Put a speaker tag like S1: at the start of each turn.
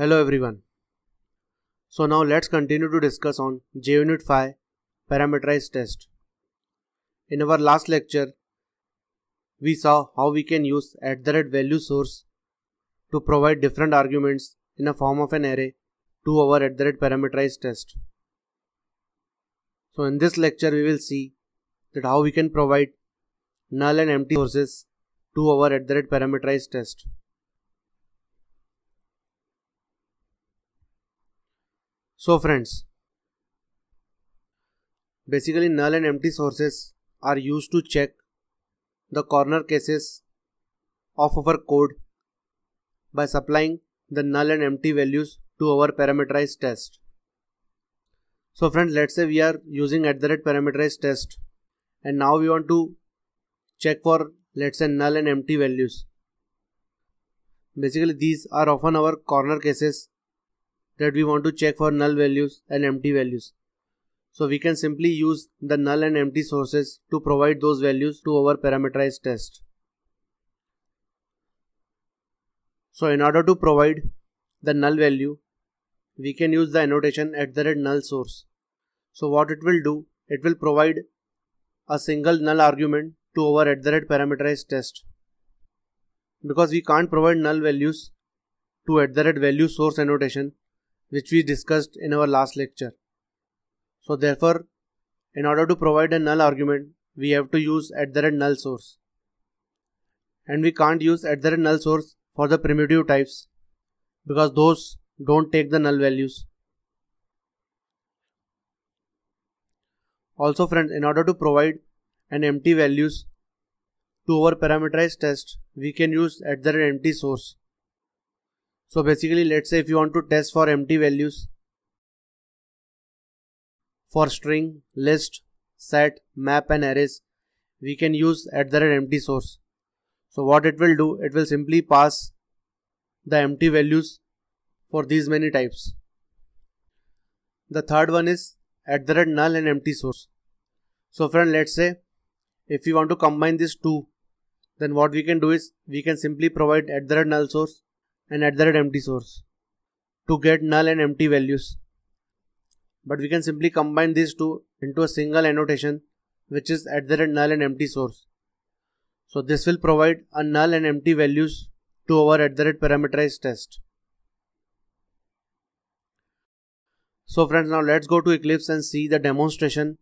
S1: Hello everyone. So now let's continue to discuss on JUnit 5 parameterized test. In our last lecture, we saw how we can use at the rate value source to provide different arguments in a form of an array to our at the rate parameterized test. So in this lecture we will see that how we can provide null and empty sources to our at the rate parameterized test. So friends, basically null and empty sources are used to check the corner cases of our code by supplying the null and empty values to our parameterized test. So friends, let's say we are using at the rate parameterized test and now we want to check for let's say null and empty values. Basically these are often our corner cases that we want to check for null values and empty values. So we can simply use the null and empty sources to provide those values to our parameterized test. So in order to provide the null value, we can use the annotation at the rate null source. So what it will do, it will provide a single null argument to our at the rate parameterized test. Because we can't provide null values to at the rate value source annotation, which we discussed in our last lecture. So therefore, in order to provide a null argument, we have to use at the null source. And we can't use at the null source for the primitive types because those don't take the null values. Also friends, in order to provide an empty values to our parameterized test, we can use at the empty source. So basically let's say if you want to test for empty values for string, list, set, map and arrays we can use at the empty source. So what it will do, it will simply pass the empty values for these many types. The third one is at the rate null and empty source. So friend let's say if we want to combine these two then what we can do is we can simply provide at the rate null source and at the rate empty source to get null and empty values. But we can simply combine these two into a single annotation which is at the rate null and empty source. So this will provide a null and empty values to our at the rate parameterized test. So friends now let's go to Eclipse and see the demonstration